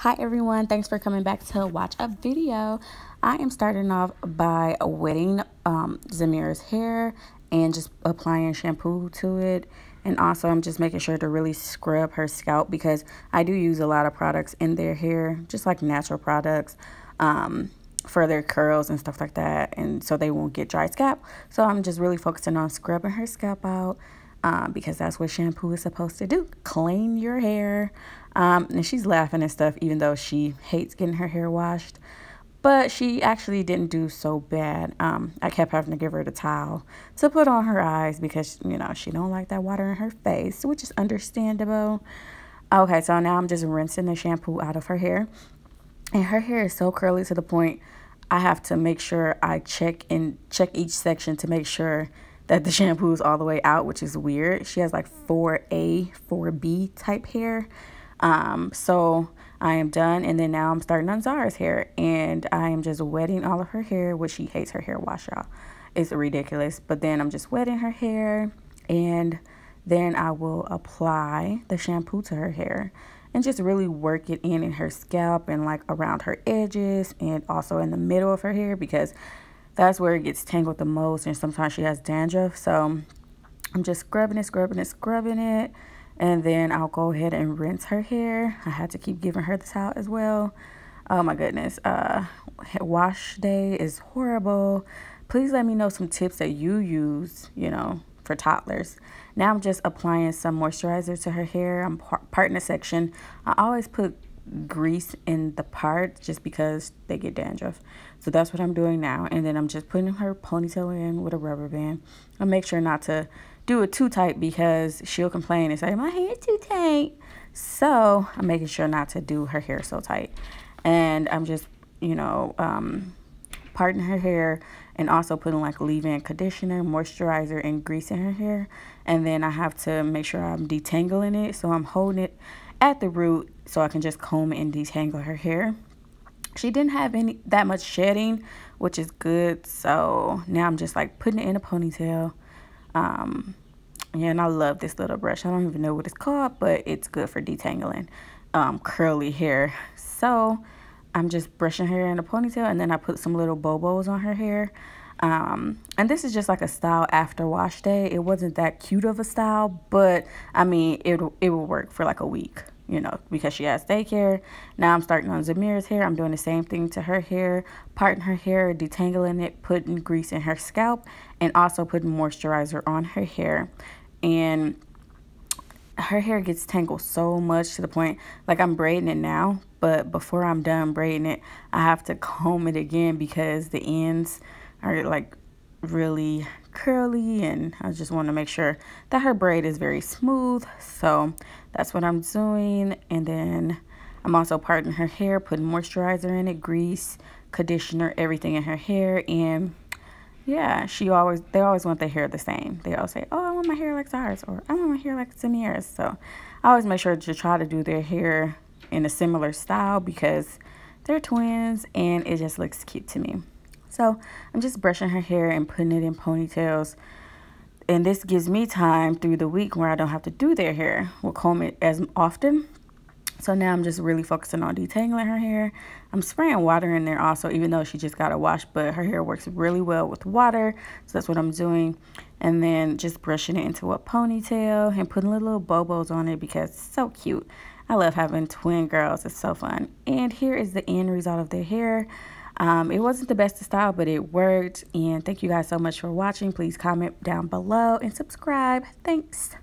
Hi everyone, thanks for coming back to watch a video. I am starting off by wetting um, Zamira's hair and just applying shampoo to it. And also I'm just making sure to really scrub her scalp because I do use a lot of products in their hair, just like natural products um, for their curls and stuff like that. And so they won't get dry scalp. So I'm just really focusing on scrubbing her scalp out um, because that's what shampoo is supposed to do, clean your hair. Um, and she's laughing and stuff, even though she hates getting her hair washed. But she actually didn't do so bad. Um, I kept having to give her the towel to put on her eyes because, you know, she don't like that water in her face, which is understandable. Okay, so now I'm just rinsing the shampoo out of her hair. And her hair is so curly to the point I have to make sure I check and check each section to make sure that the shampoo is all the way out, which is weird. She has like 4A, 4B type hair. Um, so I am done. And then now I'm starting on Zara's hair. And I am just wetting all of her hair, which she hates her hair wash out. It's ridiculous. But then I'm just wetting her hair. And then I will apply the shampoo to her hair. And just really work it in in her scalp and like around her edges and also in the middle of her hair because that's where it gets tangled the most. And sometimes she has dandruff. So I'm just scrubbing it, scrubbing it, scrubbing it. And then I'll go ahead and rinse her hair. I had to keep giving her the towel as well. Oh my goodness. Uh, wash day is horrible. Please let me know some tips that you use, you know, for toddlers. Now I'm just applying some moisturizer to her hair. I'm parting a section. I always put grease in the part just because they get dandruff. So that's what I'm doing now. And then I'm just putting her ponytail in with a rubber band. I make sure not to do it too tight because she'll complain and say, my hair too tight. So I'm making sure not to do her hair so tight. And I'm just, you know, um, parting her hair and also putting like leave-in conditioner, moisturizer, and grease in her hair. And then I have to make sure I'm detangling it. So I'm holding it at the root so I can just comb and detangle her hair. She didn't have any that much shedding, which is good. So now I'm just like putting it in a ponytail. Um, yeah, and I love this little brush. I don't even know what it's called, but it's good for detangling um, curly hair. So I'm just brushing her in a ponytail and then I put some little bobos on her hair. Um, and this is just like a style after wash day. It wasn't that cute of a style, but I mean, it, it will work for like a week, you know, because she has daycare. Now I'm starting on Zamira's hair. I'm doing the same thing to her hair, parting her hair, detangling it, putting grease in her scalp, and also putting moisturizer on her hair. And her hair gets tangled so much to the point like I'm braiding it now, but before I'm done braiding it, I have to comb it again because the ends are like really curly and I just want to make sure that her braid is very smooth. So that's what I'm doing. And then I'm also parting her hair, putting moisturizer in it, grease, conditioner, everything in her hair. And yeah, she always, they always want their hair the same. They always say, oh, I want my hair like Zara's or I want my hair like Zamira's So I always make sure to try to do their hair in a similar style because they're twins and it just looks cute to me. So I'm just brushing her hair and putting it in ponytails. And this gives me time through the week where I don't have to do their hair or comb it as often. So now I'm just really focusing on detangling her hair. I'm spraying water in there also, even though she just got a wash, but her hair works really well with water. So that's what I'm doing. And then just brushing it into a ponytail and putting little bobos on it because it's so cute. I love having twin girls. It's so fun. And here is the end result of their hair. Um, it wasn't the best of style, but it worked. And thank you guys so much for watching. Please comment down below and subscribe. Thanks.